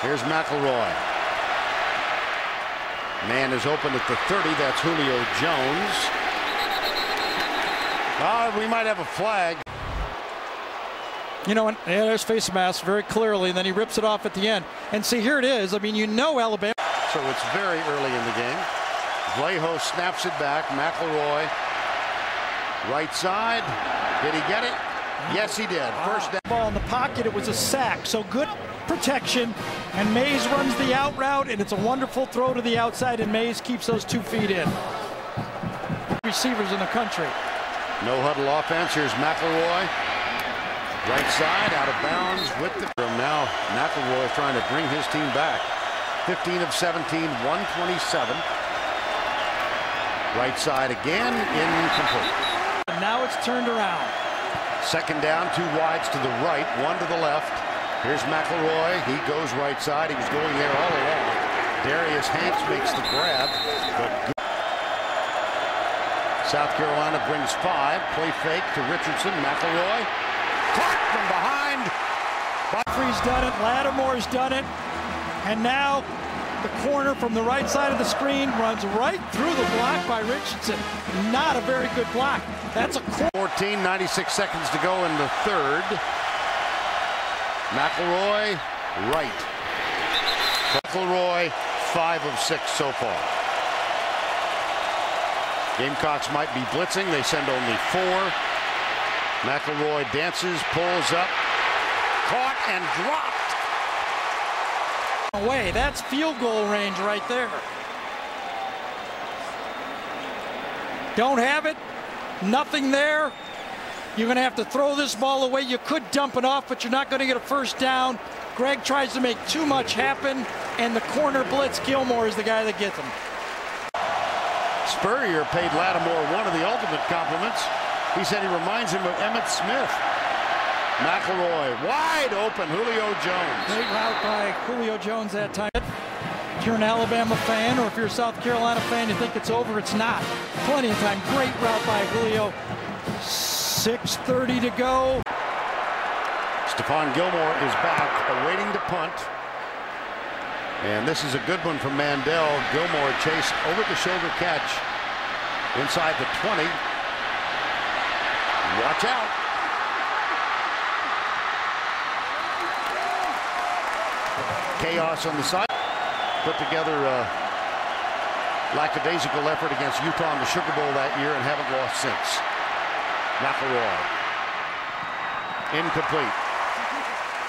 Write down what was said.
Here's McElroy. Man is open at the 30. That's Julio Jones. Ah, we might have a flag. You know, and yeah, there's face mask very clearly, and then he rips it off at the end. And see, here it is. I mean, you know Alabama. So it's very early in the game. Vlachos snaps it back. McElroy, right side. Did he get it? Yes, he did. First down. Ball in the pocket. It was a sack. So good protection. And Maze runs the out route, and it's a wonderful throw to the outside, and Maze keeps those two feet in. Receivers in the country. No huddle offense. Here's McElroy. Right side, out of bounds with the now. McElroy trying to bring his team back. 15 of 17, 127. Right side again, incomplete. And now it's turned around. Second down, two wides to the right, one to the left. Here's McElroy. He goes right side. He was going there all along. Darius Hanks makes the grab, but. South Carolina brings five. Play fake to Richardson. McElroy. Caught from behind. Jeffery's done it. Lattimore's done it. And now the corner from the right side of the screen runs right through the block by Richardson. Not a very good block. That's a 14, 96 seconds to go in the third. McElroy, right. McElroy, five of six so far. Gamecocks might be blitzing. They send only four. McElroy dances, pulls up, caught and dropped. Away. That's field goal range right there. Don't have it. Nothing there. You're going to have to throw this ball away. You could dump it off, but you're not going to get a first down. Greg tries to make too much happen, and the corner blitz, Gilmore is the guy that gets him. Spurrier paid Lattimore one of the ultimate compliments. He said he reminds him of Emmitt Smith. McElroy wide open. Julio Jones. Great route by Julio Jones that time. If you're an Alabama fan or if you're a South Carolina fan, you think it's over. It's not. Plenty of time. Great route by Julio. 6.30 to go. Stephon Gilmore is back, awaiting to punt. And this is a good one from Mandell. Gilmore chased over the shoulder catch inside the 20. Watch out. Chaos on the side. Put together a lackadaisical effort against Utah in the Sugar Bowl that year and haven't lost since. McElroy. Incomplete.